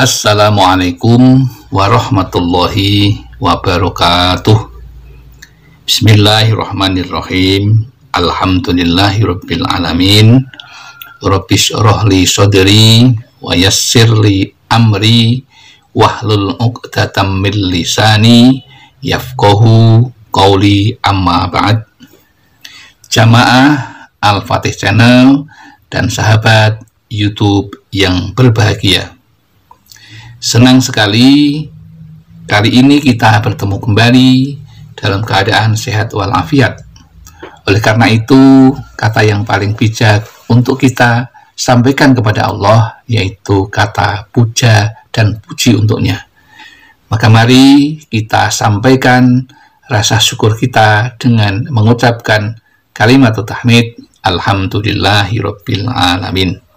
Assalamualaikum warahmatullahi wabarakatuh. Bismillahirrahmanirrahim. Alhamdulillahirabbil alamin. Rabbis rohli sodri wa yassirli amri wahlul uqdatam min lisani yafqahu qawli. Amma ba'd. Jamaah Al-Fatih Channel dan sahabat YouTube yang berbahagia Senang sekali kali ini kita bertemu kembali dalam keadaan sehat walafiat. Oleh karena itu, kata yang paling bijak untuk kita sampaikan kepada Allah yaitu kata puja dan puji untuknya. Maka mari kita sampaikan rasa syukur kita dengan mengucapkan kalimat tahmid Alhamdulillahirabbil alamin.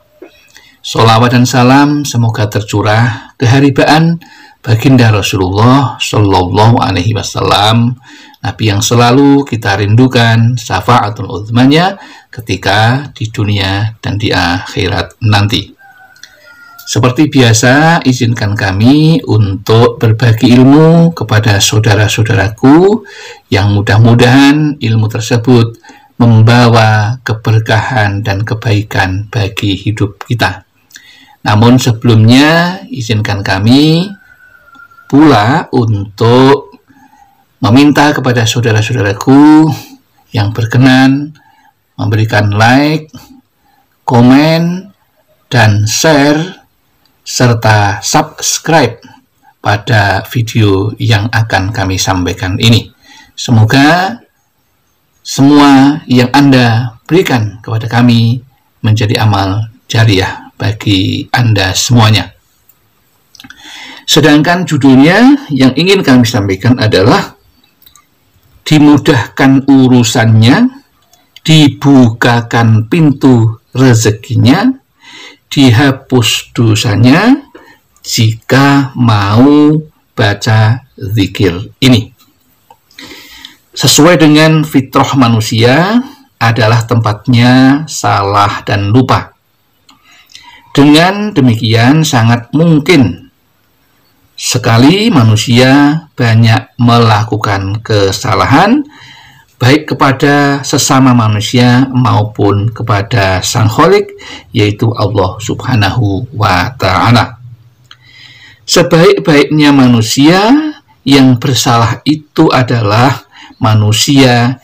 Salawat dan salam semoga tercurah keharibaan baginda Rasulullah Shallallahu Alaihi Wasallam, Nabi yang selalu kita rindukan syafaatul uzmanya ketika di dunia dan di akhirat nanti. Seperti biasa, izinkan kami untuk berbagi ilmu kepada saudara-saudaraku yang mudah-mudahan ilmu tersebut membawa keberkahan dan kebaikan bagi hidup kita. Namun sebelumnya izinkan kami pula untuk meminta kepada saudara-saudaraku yang berkenan memberikan like, komen, dan share serta subscribe pada video yang akan kami sampaikan ini. Semoga semua yang Anda berikan kepada kami menjadi amal jariah bagi Anda semuanya. Sedangkan judulnya yang ingin kami sampaikan adalah dimudahkan urusannya, dibukakan pintu rezekinya, dihapus dosanya jika mau baca zikir ini. Sesuai dengan fitrah manusia adalah tempatnya salah dan lupa. Dengan demikian sangat mungkin sekali manusia banyak melakukan kesalahan baik kepada sesama manusia maupun kepada Sang Kholik yaitu Allah Subhanahu wa taala. Sebaik-baiknya manusia yang bersalah itu adalah manusia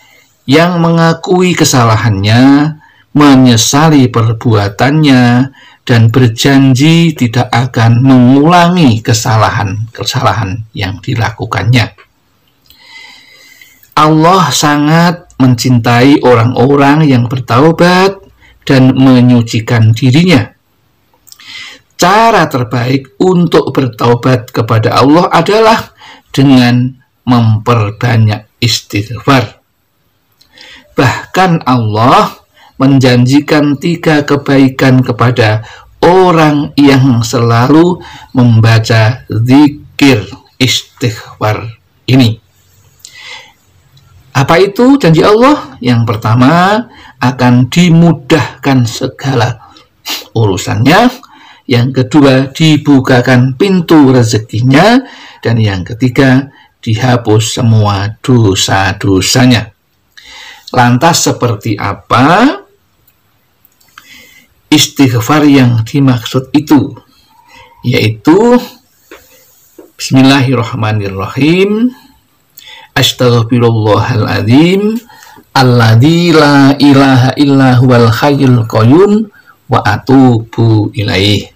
yang mengakui kesalahannya, menyesali perbuatannya, dan berjanji tidak akan mengulangi kesalahan-kesalahan yang dilakukannya. Allah sangat mencintai orang-orang yang bertaubat dan menyucikan dirinya. Cara terbaik untuk bertaubat kepada Allah adalah dengan memperbanyak istighfar. Bahkan Allah menjanjikan tiga kebaikan kepada orang yang selalu membaca zikir istighfar ini. Apa itu janji Allah? Yang pertama akan dimudahkan segala urusannya. Yang kedua dibukakan pintu rezekinya. Dan yang ketiga dihapus semua dosa-dosanya. Lantas seperti apa istighfar yang dimaksud itu yaitu Bismillahirrahmanirrahim Astaghfirullahaladzim Alladzi la ilaha illa huwal hayyul qayyum wa atubu ilaih.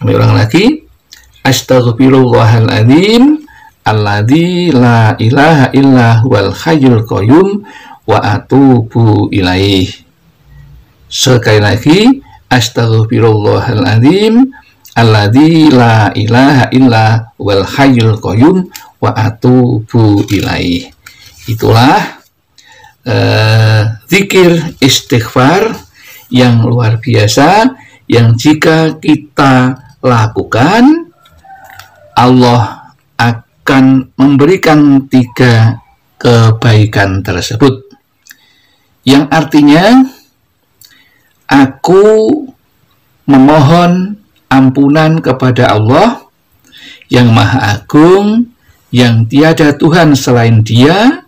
Kami ulang lagi. Astaghfirullahaladzim Alladzi la ilaha illa huwal hayyul qayyum wa atubu ilaih. Sekali lagi, astaghfirullahaladzim alladzi la ilaha illa wal hayyul qayyum wa atubu ilaih. Itulah uh, zikir istighfar yang luar biasa yang jika kita lakukan Allah akan memberikan tiga kebaikan tersebut yang artinya Aku memohon ampunan kepada Allah yang Maha Agung, yang tiada Tuhan selain Dia,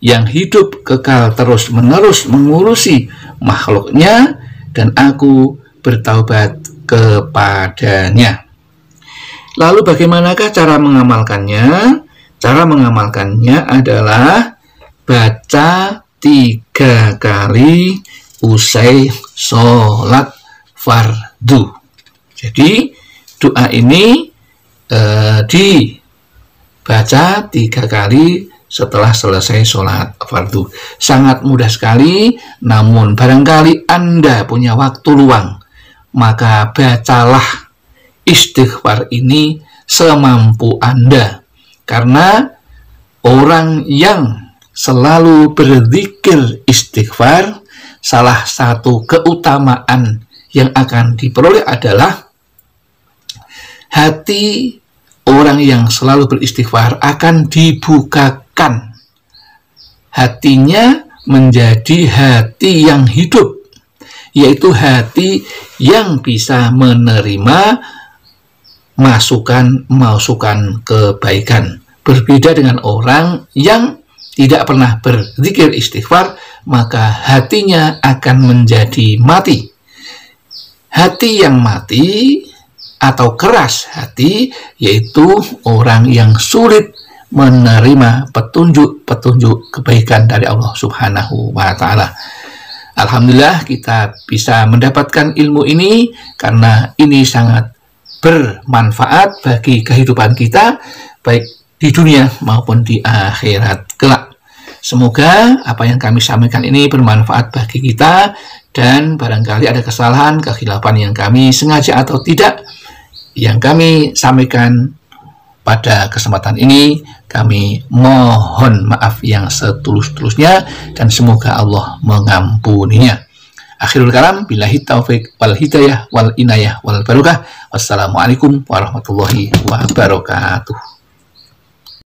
yang hidup kekal terus-menerus mengurusi makhluknya, dan aku bertaubat kepadanya. Lalu bagaimanakah cara mengamalkannya? Cara mengamalkannya adalah baca tiga kali usai sholat fardu. Jadi doa ini eh, dibaca tiga kali setelah selesai sholat fardu. Sangat mudah sekali, namun barangkali Anda punya waktu luang, maka bacalah istighfar ini semampu Anda. Karena orang yang selalu berzikir istighfar, salah satu keutamaan yang akan diperoleh adalah hati orang yang selalu beristighfar akan dibukakan. Hatinya menjadi hati yang hidup, yaitu hati yang bisa menerima masukan-masukan kebaikan. Berbeda dengan orang yang tidak pernah berzikir istighfar, maka hatinya akan menjadi mati hati yang mati atau keras hati yaitu orang yang sulit menerima petunjuk-petunjuk kebaikan dari Allah Subhanahu wa taala. Alhamdulillah kita bisa mendapatkan ilmu ini karena ini sangat bermanfaat bagi kehidupan kita baik di dunia maupun di akhirat kelak. Semoga apa yang kami sampaikan ini bermanfaat bagi kita dan barangkali ada kesalahan, kekhilafan yang kami sengaja atau tidak yang kami sampaikan pada kesempatan ini kami mohon maaf yang setulus-tulusnya dan semoga Allah mengampuninya. Akhirul kalam billahi taufik wal hidayah wal inayah wal barokah. Wassalamualaikum warahmatullahi wabarakatuh.